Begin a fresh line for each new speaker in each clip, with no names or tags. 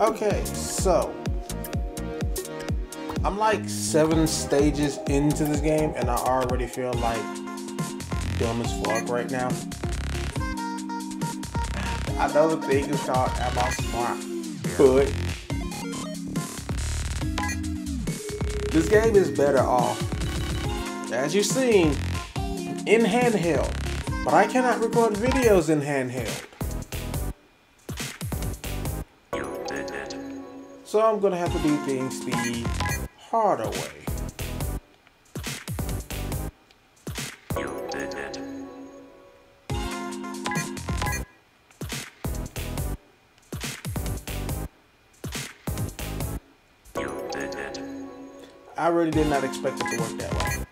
Okay, so I'm like seven stages into this game, and I already feel like dumb as fuck right now. I know the thing is called Am Smart, but this game is better off, as you've seen, in handheld. But I cannot record videos in handheld. So I'm gonna have to do things the harder way. You're dead. I really did not expect it to work that way.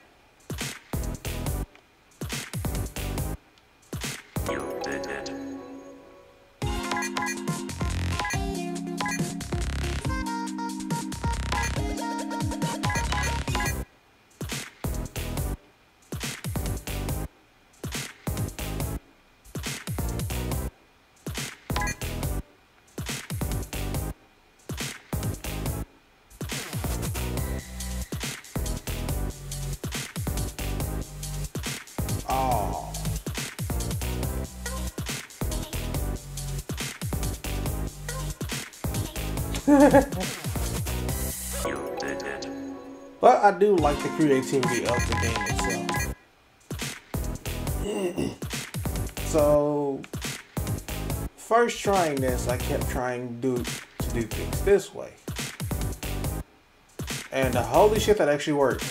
I do like the creativity of the game itself. so, first trying this, I kept trying to do, to do things this way. And uh, holy shit, that actually worked.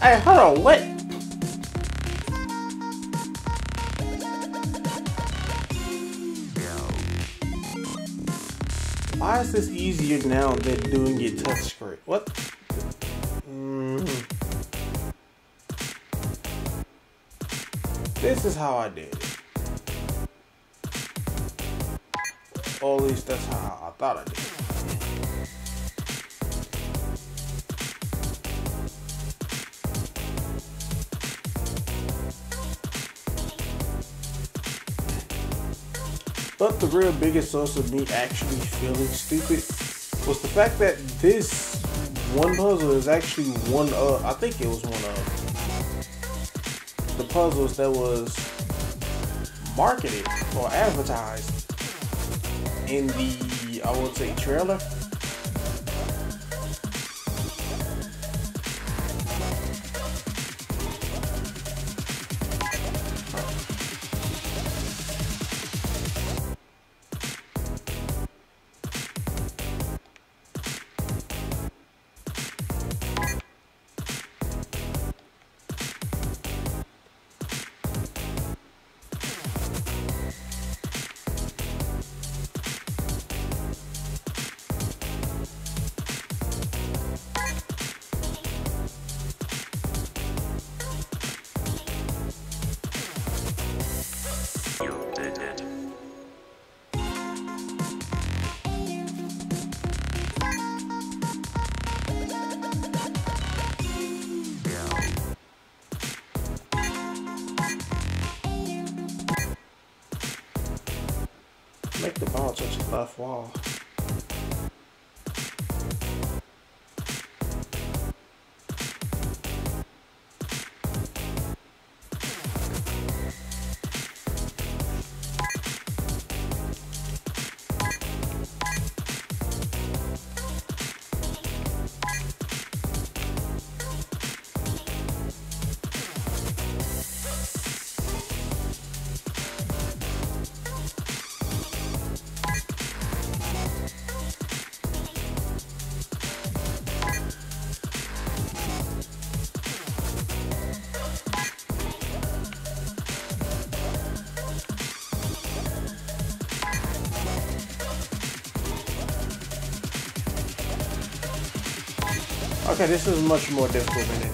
Hey, hold on, what? Why is this easier now than doing it touchscreen? What? Mm. This is how I did it. Or at least that's how I thought I did But the real biggest source of me actually feeling stupid was the fact that this one puzzle is actually one of, I think it was one of the puzzles that was marketed or advertised in the, I would say, trailer. Ball touch the left wall. Okay, this is much more difficult than it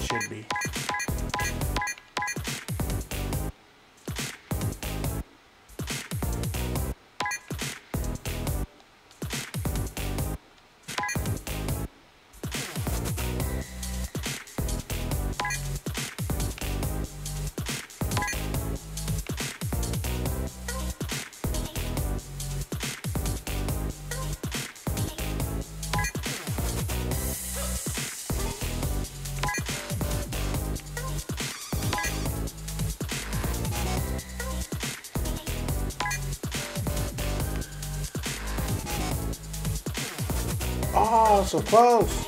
Oh, so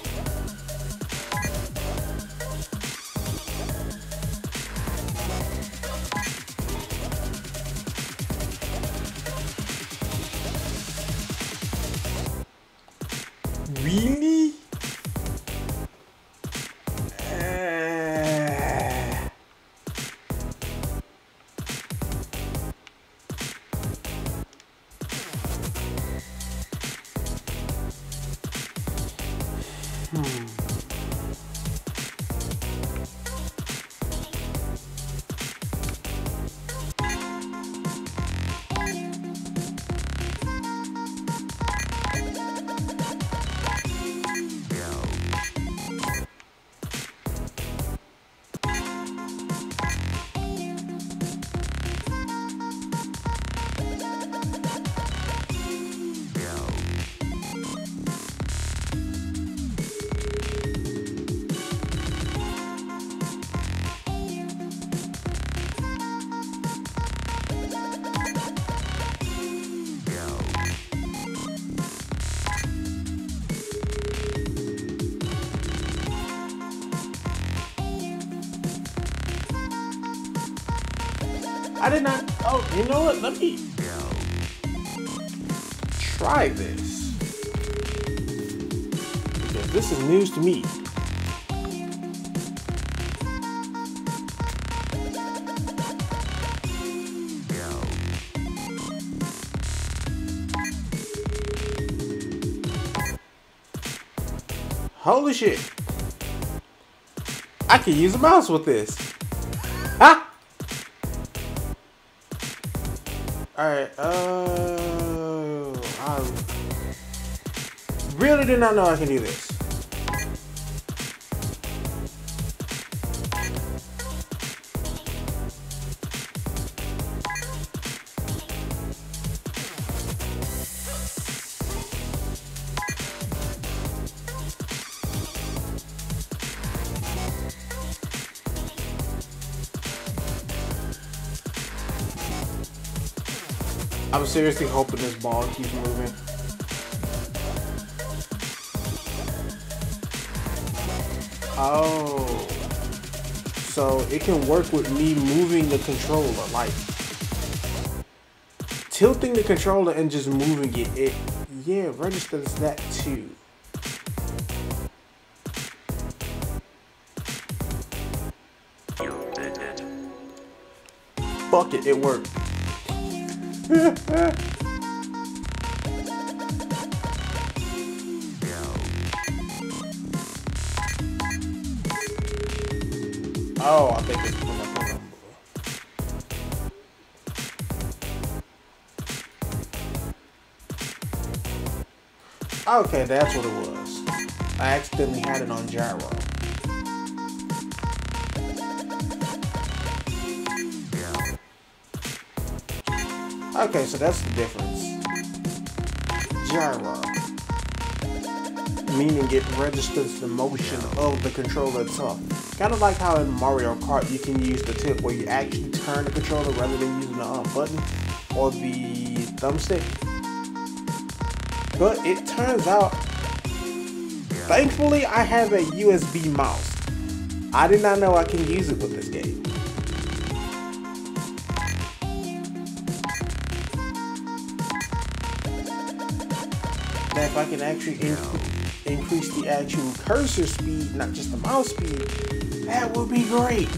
I did not. Oh, you know what? Let me try this. Because this is news to me. Holy shit. I can use a mouse with this. Uh... I really did not know I can do this. I'm seriously hoping this ball keeps moving. Oh. So it can work with me moving the controller, like tilting the controller and just moving it. It yeah, registers that too. Fuck it, it worked. Oh, I think it's. Okay, that's what it was. I accidentally had it on gyro. Okay, so that's the difference. Gyro. Meaning it registers the motion of the controller itself. Kind of like how in Mario Kart you can use the tip where you actually turn the controller rather than using the um, button or the thumbstick. But it turns out, thankfully I have a USB mouse. I did not know I can use it with this game. If I can actually inc increase the actual cursor speed, not just the mouse speed, that would be great.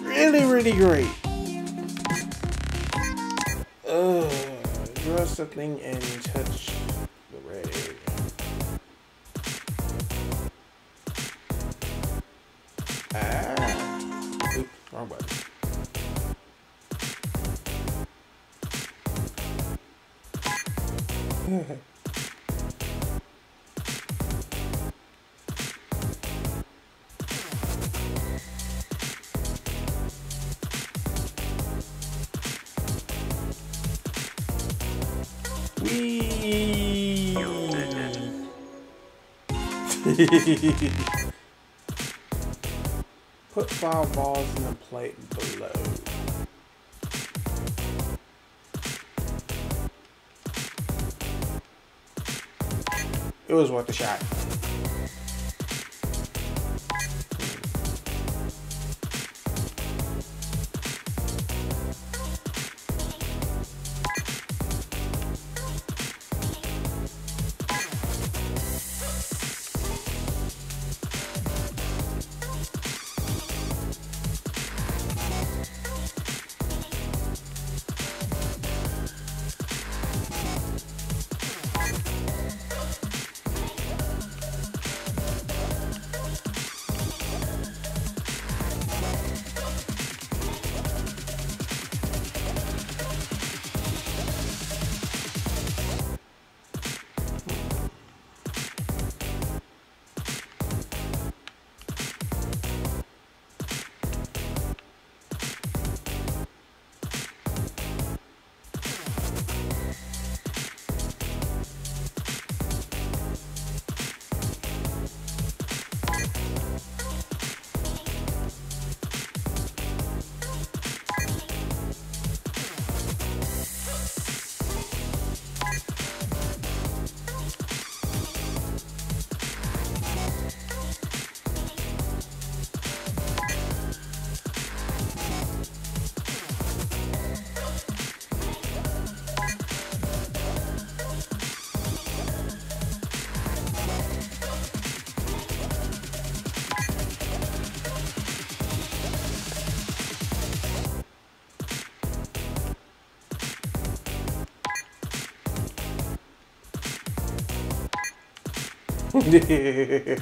Really, really great. Uh, draw something and touch Put five balls in the plate below. it was worth a shot. で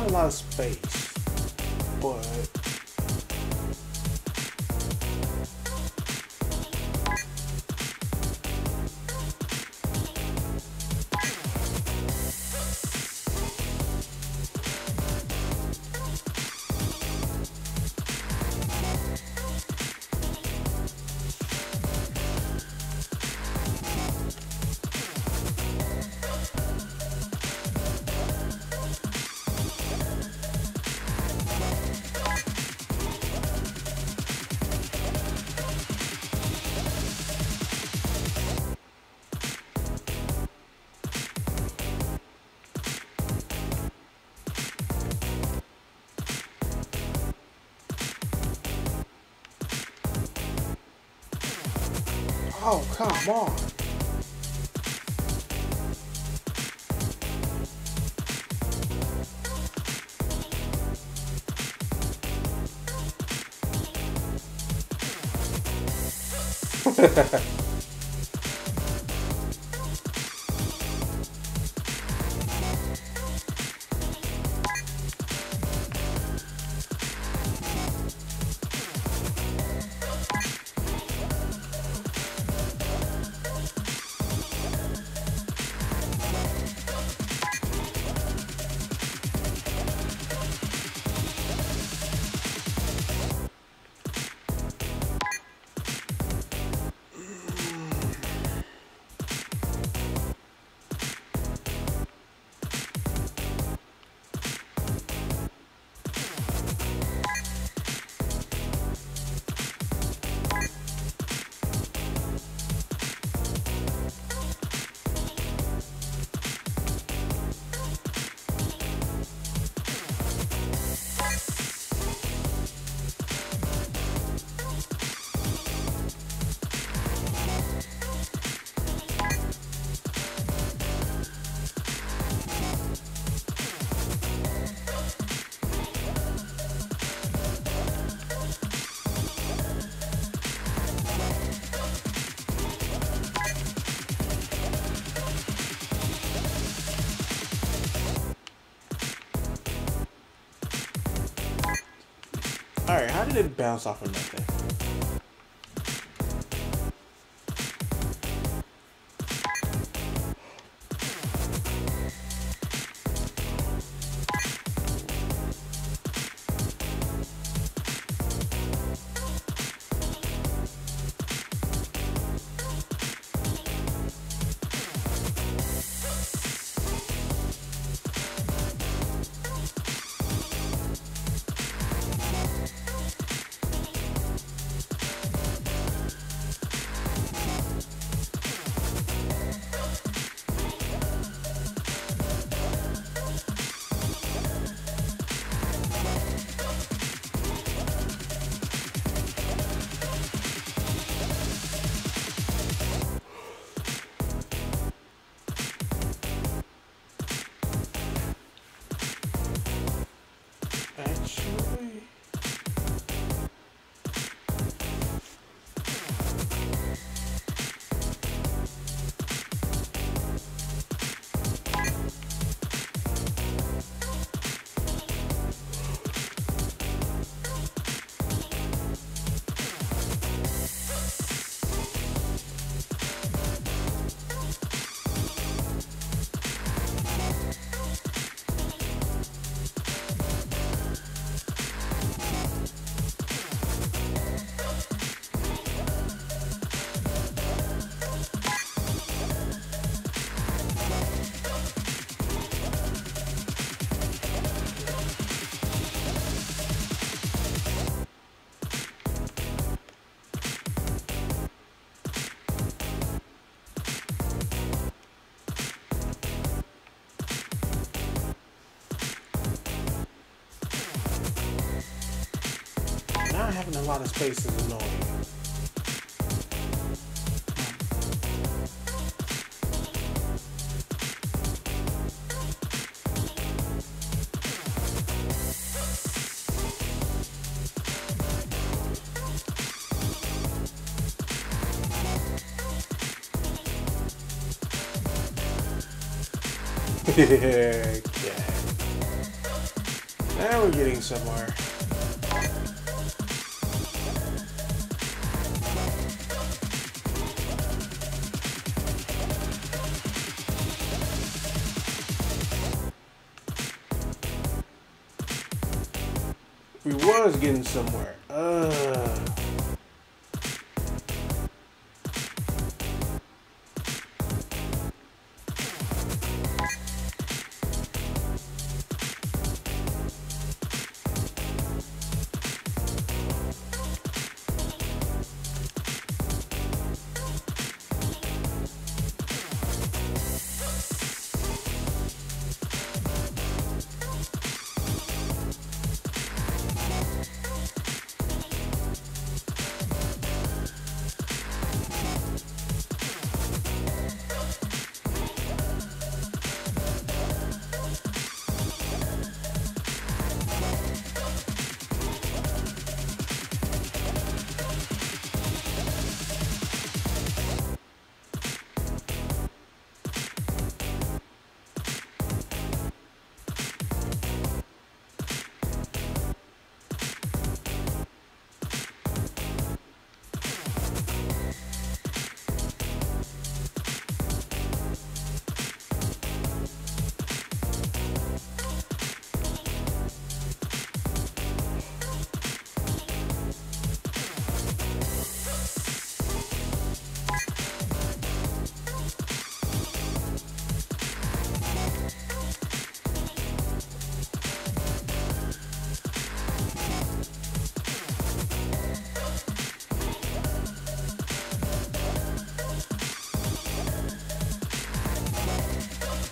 not a lot of space, but Ha ha ha. Did it bounce off of nothing? Lot of space annoying. okay. Now we're getting somewhere. Was getting somewhere. Uh.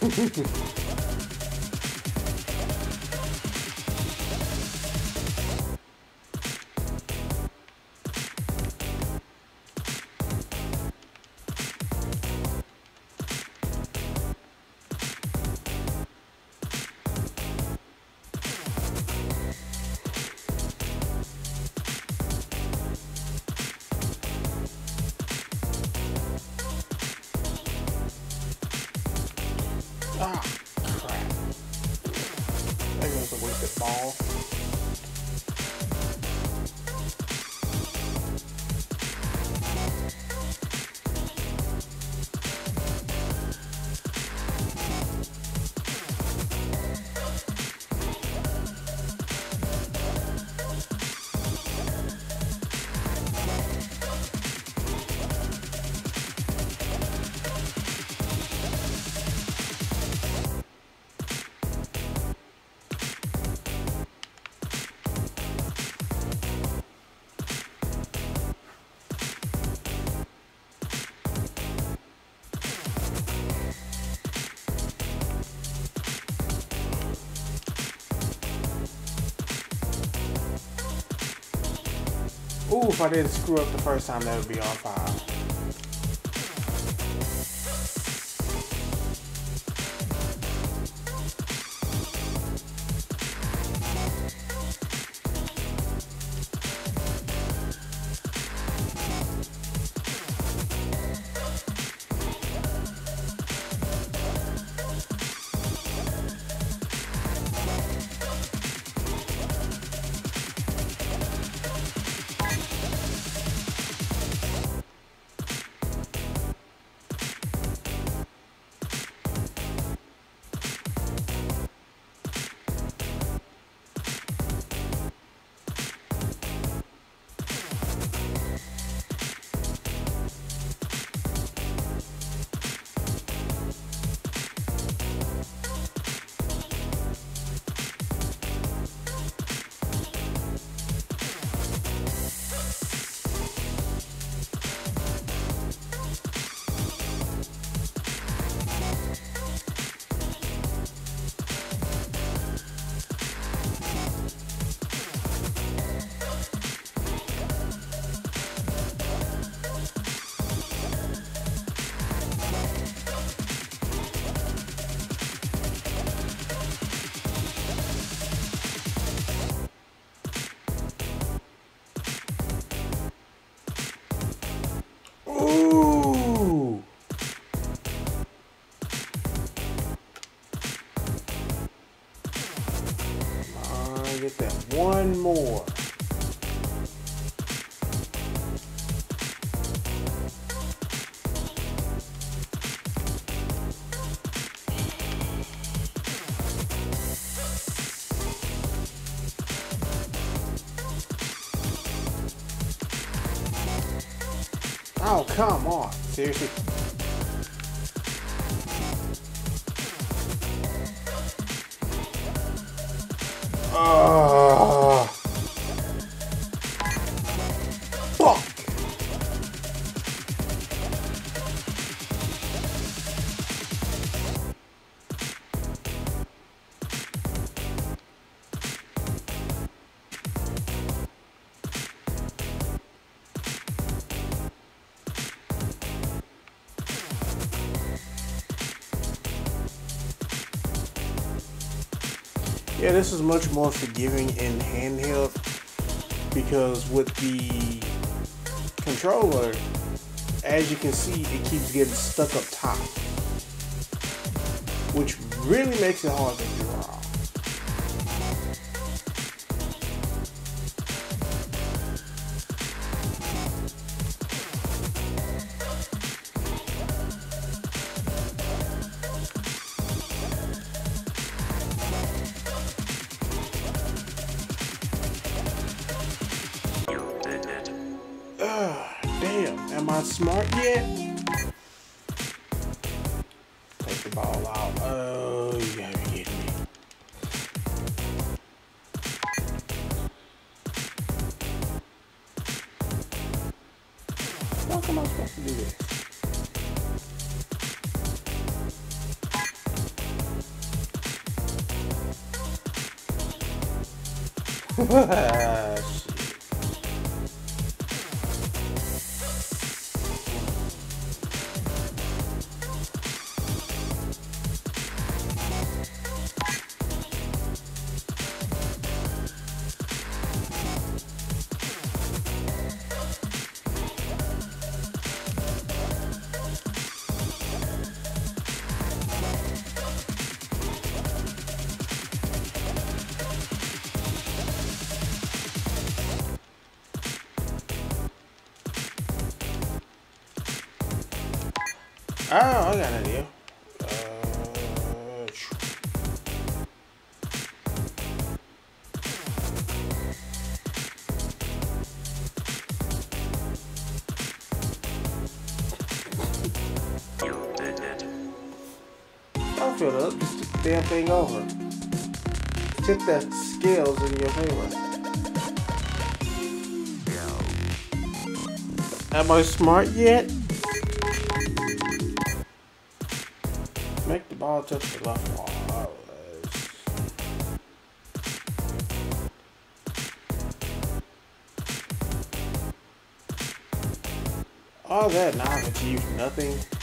Ha ha ha. If I didn't screw up the first time, that would be R5. one Oh, come on. Seriously. Yeah, this is much more forgiving in handheld because with the controller, as you can see, it keeps getting stuck up top, which really makes it hard to draw. Oh, I got an idea. Uh, Don't fill it up. Just tip the damn thing over. Tip the scales in your favor. Am I smart yet? ball to the left wall. All that knowledge used nothing.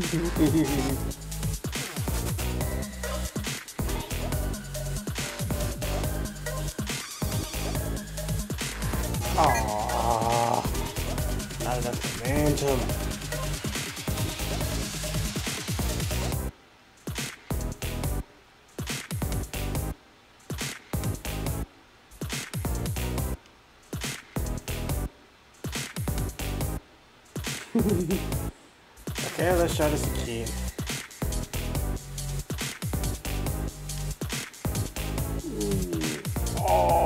Tchau. Okay, let's try this again. crap.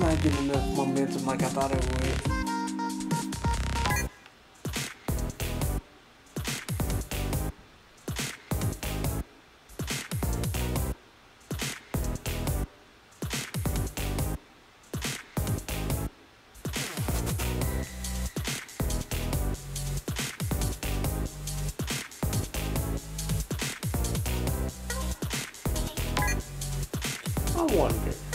not getting enough momentum like I thought it would. I wonder.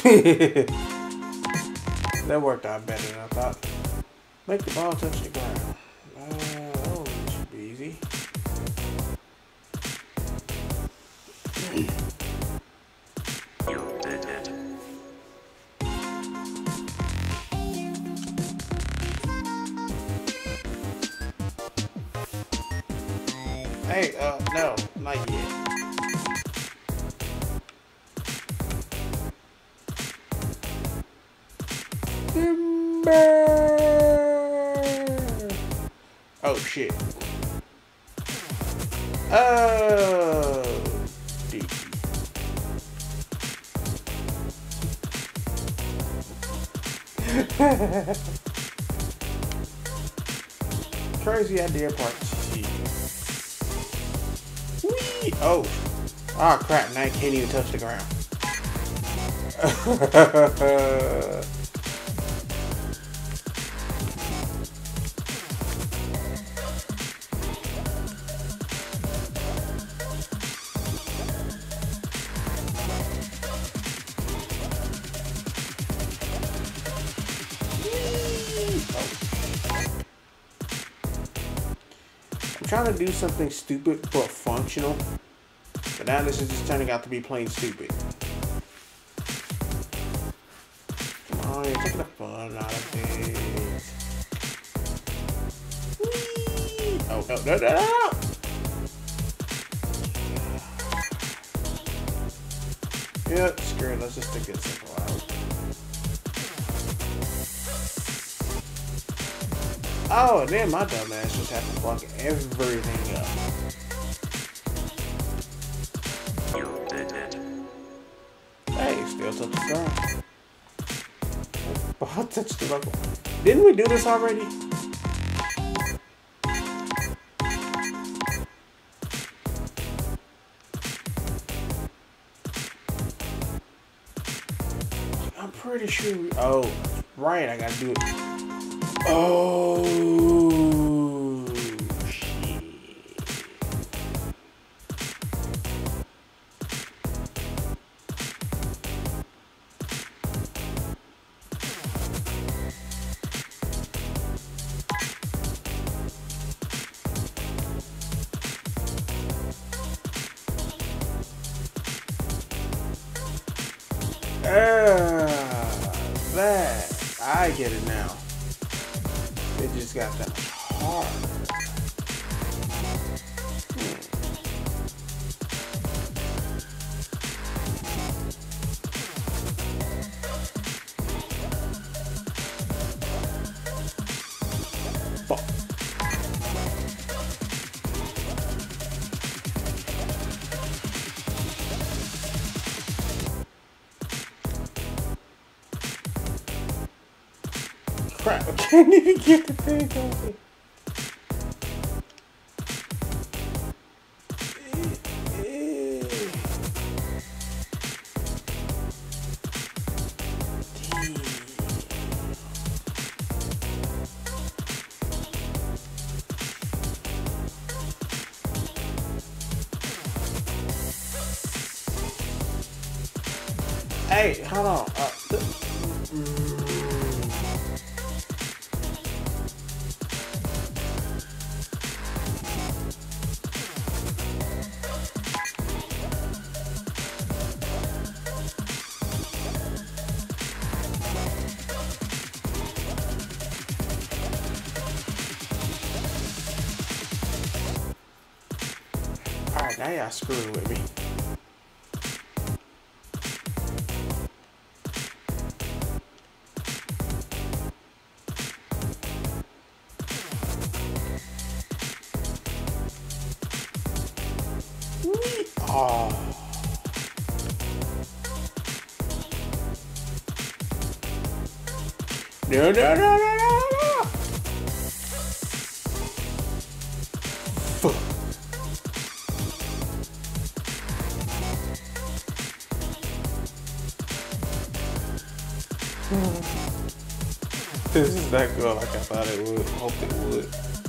that worked out better than I thought. Make the ball touch the ground. Crazy idea part two. Whee! Oh. Oh crap, now I can't even touch the ground. to do something stupid but functional. But now this is just turning out to be plain stupid. Come on, you're taking the fun out of it. Whee! Oh, oh, no, no, no, no! Yep, screw it. Let's just stick it simple Oh, damn, my dumb ass just have to fuck everything up.
You did it.
Hey, still touch the. Ball touched the level. Didn't we do this already? I'm pretty sure we. Oh, right. I gotta do it. Oh, Now. Crap, I can't even get the thing. not screwing with me. Ah. No, no, no. Not good like I thought it would. Hope it would.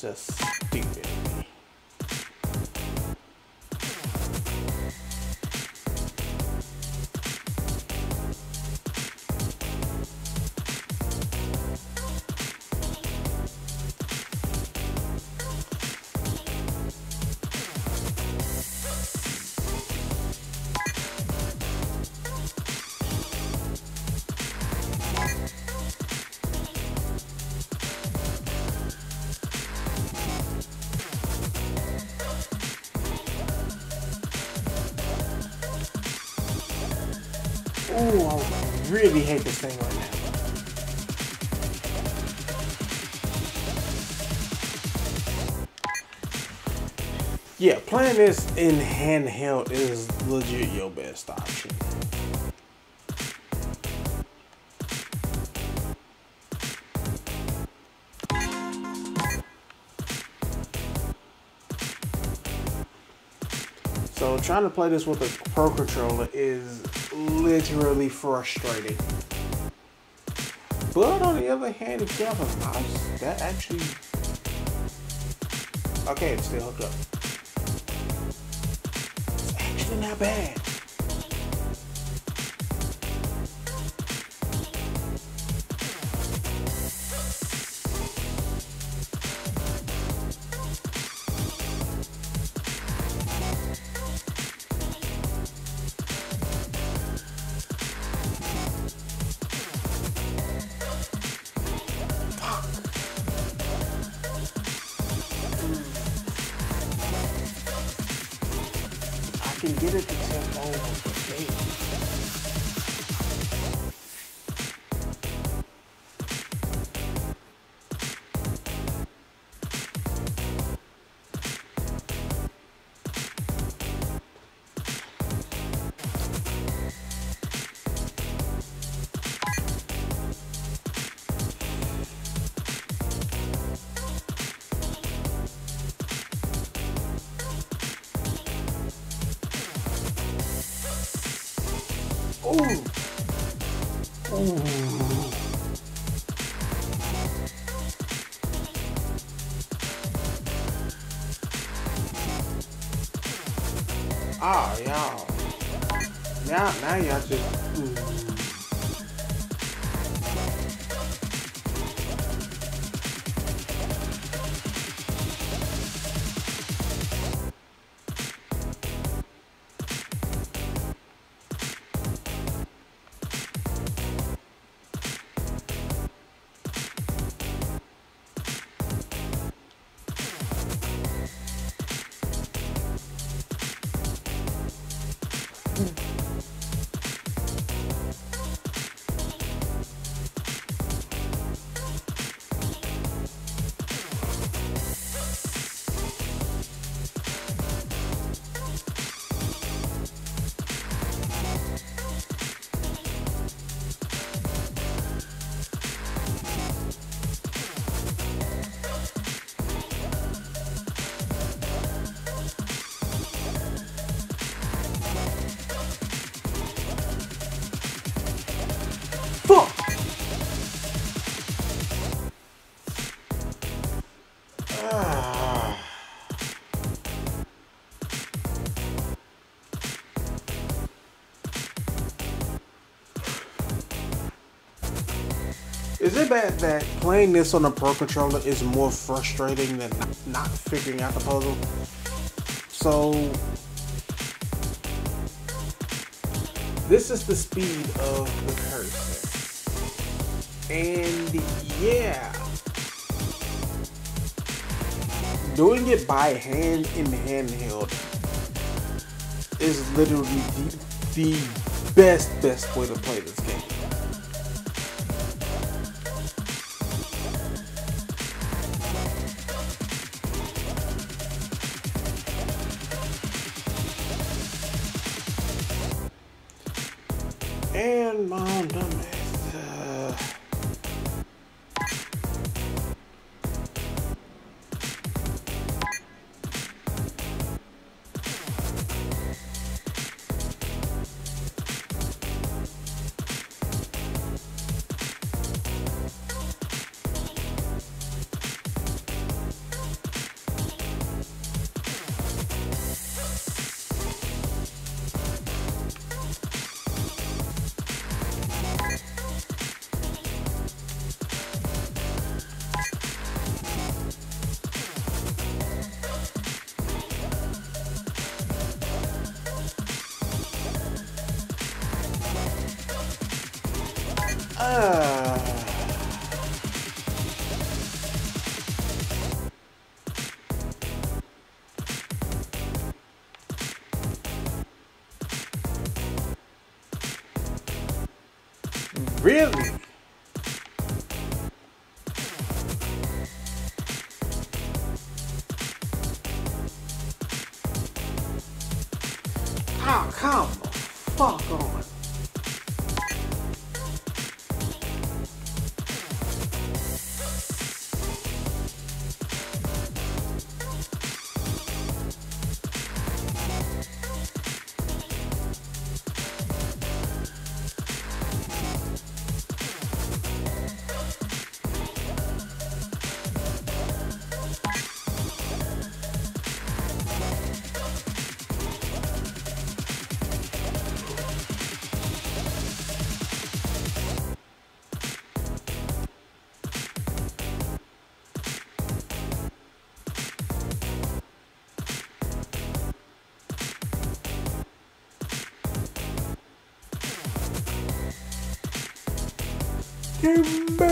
Just really hate this thing right now. Yeah, playing this in handheld is legit your best option. So trying to play this with a pro controller is literally frustrating. But on the other hand, if you have a mouse, that actually okay, it's still hooked up. It's actually not bad. Ah, y'all. Now, now y'all just. Ooh. Bad that playing this on a Pro controller is more frustrating than not, not figuring out the puzzle? So, this is the speed of the cursor. And yeah, doing it by hand in handheld is literally the, the best, best way to play this And my dumbass. Timber!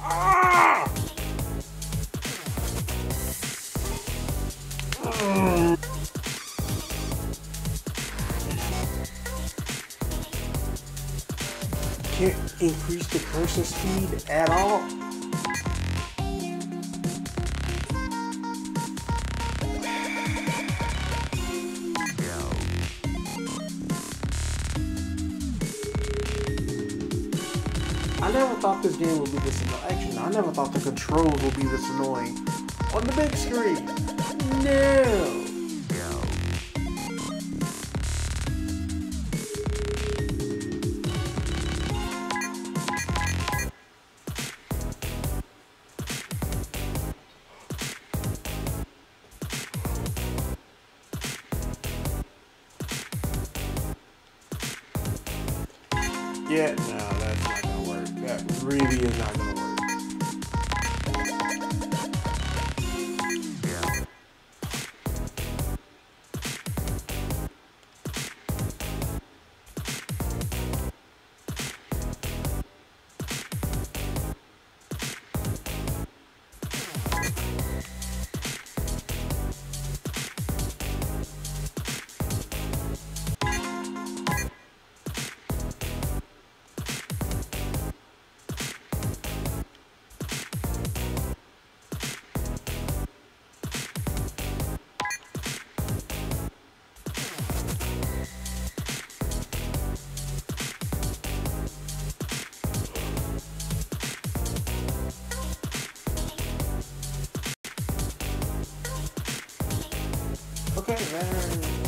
Ah! Can't increase the cursor speed at all. Game would be this annoying. Actually, I never thought the controls would be this annoying on the big screen. No. Okay, then.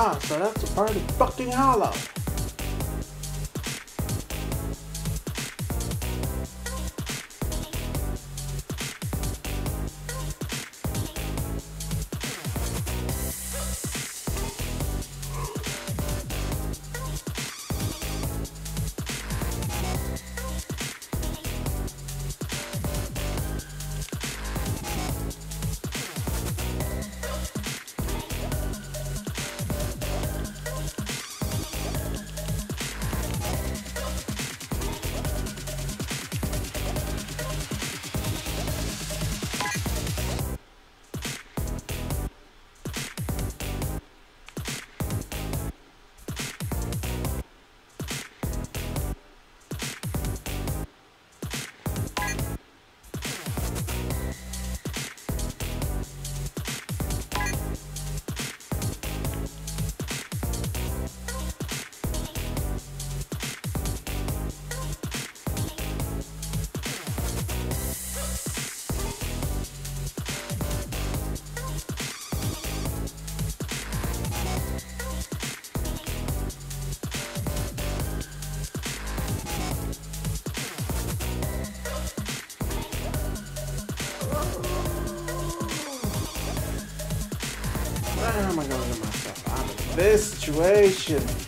Ah, so that's a party fucking hollow. situation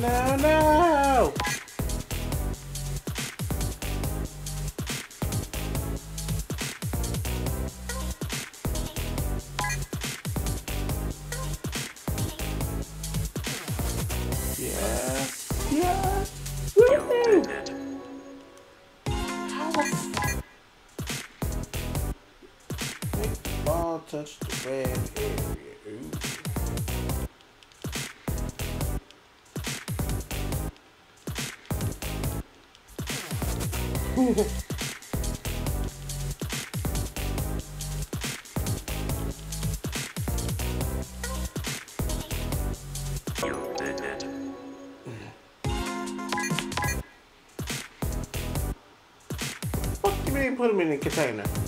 na na na. Can't put them in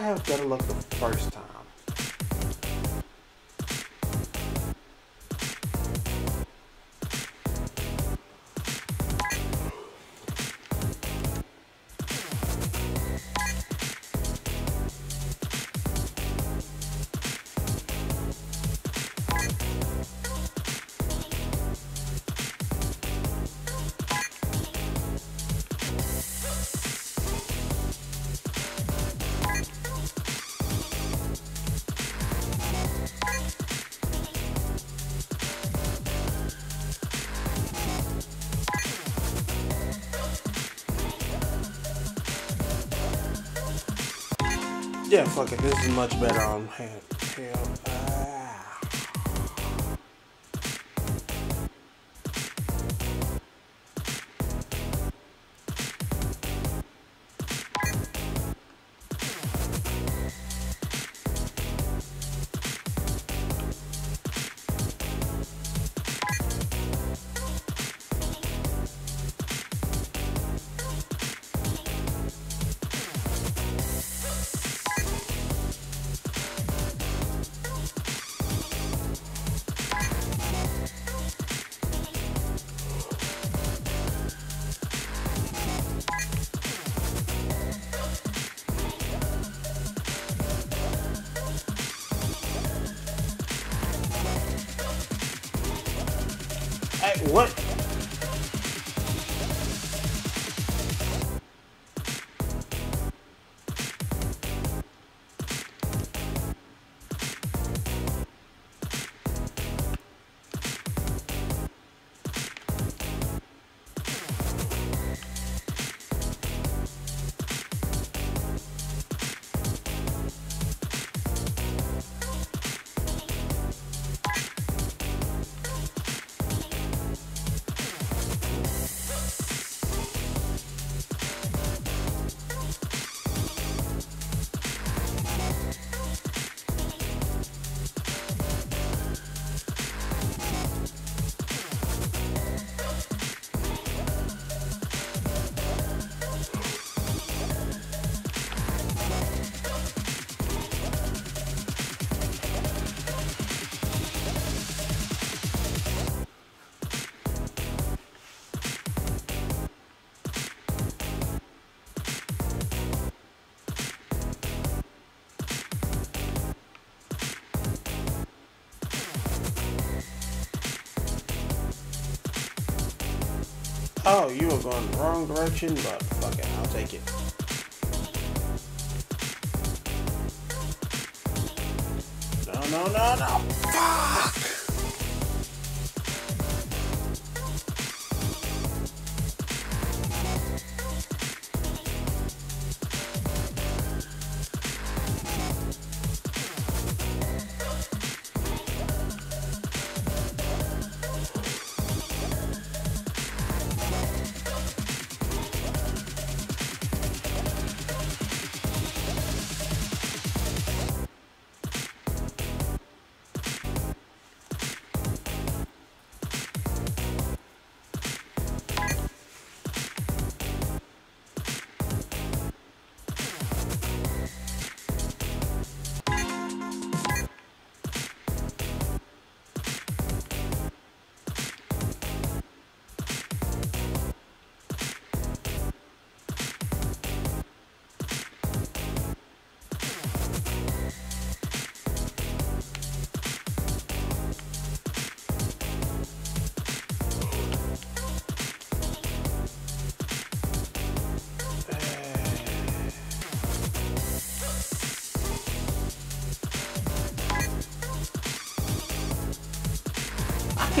I have better luck the Yeah, fuck it. This is much better on hand. Oh, you were going the wrong direction, but fuck it, I'll take it. No, no, no, no.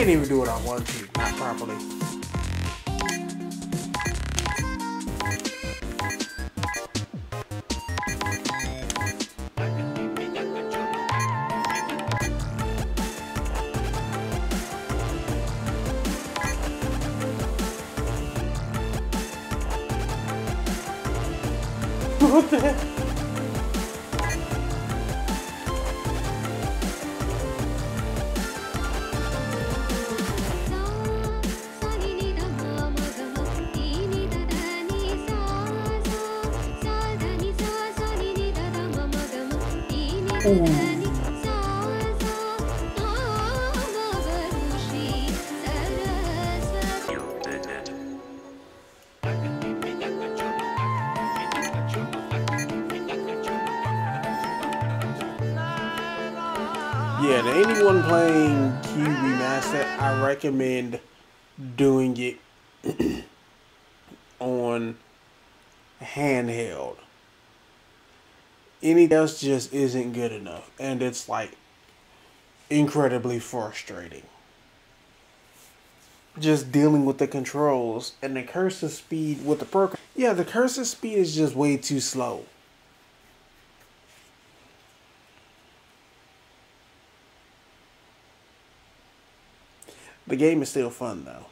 Can't even do what I want to, not properly. Recommend doing it on handheld. Anything else just isn't good enough, and it's like incredibly frustrating. Just dealing with the controls and the cursor speed with the program. Yeah, the cursor speed is just way too slow. Game is still fun though.